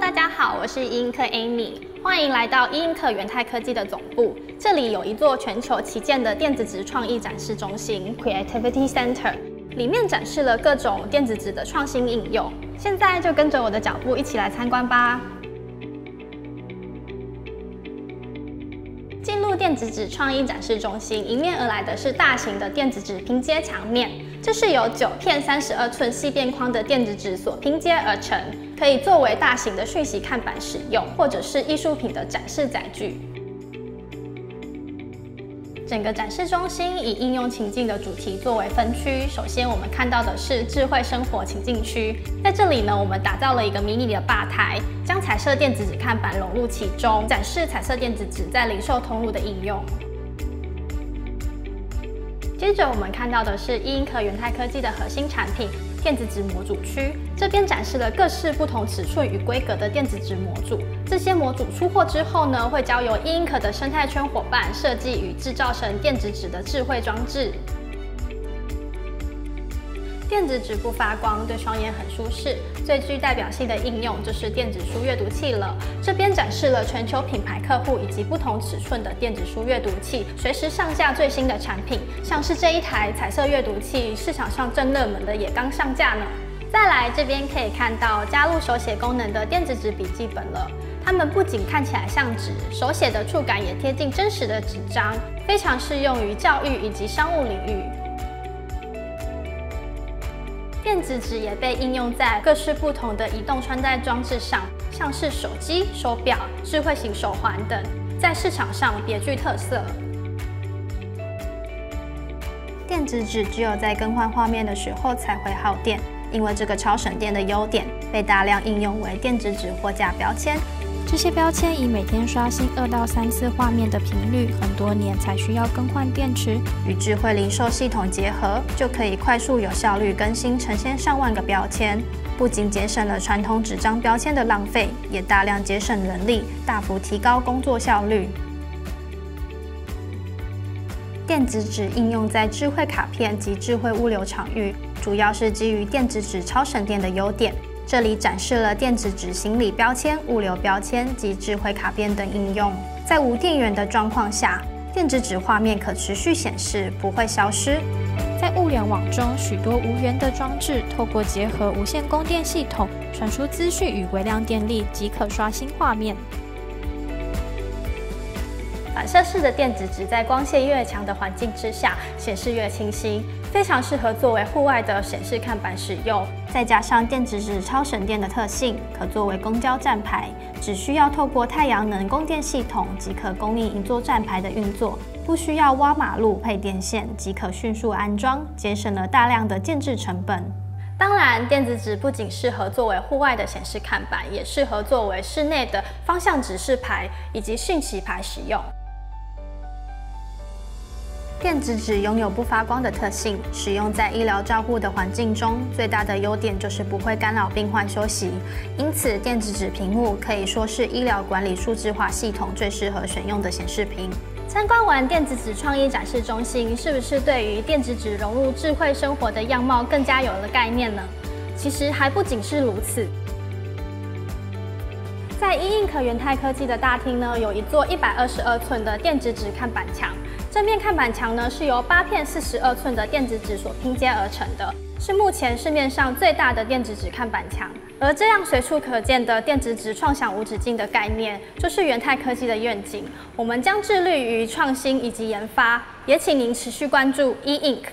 大家好我是伊英科 Amy，欢迎来到伊英科元泰科技的总部。这里有一座全球旗舰的电子纸创意展示中心 （Creativity Center），里面展示了各种电子纸的创新应用。现在就跟着我的脚步一起来参观吧。电子纸创意展示中心，迎面而来的是大型的电子纸拼接墙面。这是由九片三十二寸细边框的电子纸所拼接而成，可以作为大型的讯息看板使用，或者是艺术品的展示载具。整个展示中心以应用情境的主题作为分区。首先，我们看到的是智慧生活情境区，在这里呢，我们打造了一个迷你的吧台，将彩色电子纸看板融入其中，展示彩色电子纸在零售通路的应用。接着我们看到的是一英科元泰科技的核心产品电子纸模组区，这边展示了各式不同尺寸与规格的电子纸模组。这些模组出货之后呢，会交由英可的生态圈伙伴设计与制造成电子纸的智慧装置。电子纸不发光，对双眼很舒适。最具代表性的应用就是电子书阅读器了。这边展示了全球品牌客户以及不同尺寸的电子书阅读器，随时上架最新的产品。像是这一台彩色阅读器，市场上正热门的也刚上架呢。再来这边可以看到加入手写功能的电子纸笔记本了。它们不仅看起来像纸，手写的触感也贴近真实的纸张，非常适用于教育以及商务领域。电子纸也被应用在各式不同的移动穿戴装置上，像是手机、手表、智慧型手环等，在市场上别具特色。电子纸只有在更换画面的时候才会耗电，因为这个超省电的优点，被大量应用为电子纸货架标签。这些标签以每天刷新二到三次画面的频率，很多年才需要更换电池。与智慧零售系统结合，就可以快速有效率更新成千上万个标签。不仅节省了传统纸张标签的浪费，也大量节省人力，大幅提高工作效率。电子纸应用在智慧卡片及智慧物流场域，主要是基于电子纸超省电的优点。这里展示了电子纸行李标签、物流标签及智慧卡片等应用。在无电源的状况下，电子纸画面可持续显示，不会消失。在物联网中，许多无源的装置透过结合无线供电系统传输资讯与微量电力，即可刷新画面。反射式的电子纸在光线越强的环境之下，显示越清晰，非常适合作为户外的显示看板使用。再加上电子纸超省电的特性，可作为公交站牌，只需要透过太阳能供电系统即可供应一座站牌的运作，不需要挖马路配电线即可迅速安装，节省了大量的建制成本。当然，电子纸不仅适合作为户外的显示看板，也适合作为室内的方向指示牌以及讯息牌使用。电子纸拥有不发光的特性，使用在医疗照护的环境中，最大的优点就是不会干扰病患休息。因此，电子纸屏幕可以说是医疗管理数字化系统最适合选用的显示屏。参观完电子纸创意展示中心，是不是对于电子纸融入智慧生活的样貌更加有了概念呢？其实还不仅是如此。在一印可元泰科技的大厅呢，有一座一百二十二寸的电子纸看板墙。正面看板墙呢，是由八片四十二寸的电子纸所拼接而成的，是目前市面上最大的电子纸看板墙。而这样随处可见的电子纸创想无止境的概念，就是元泰科技的愿景。我们将致力于创新以及研发，也请您持续关注 e ink。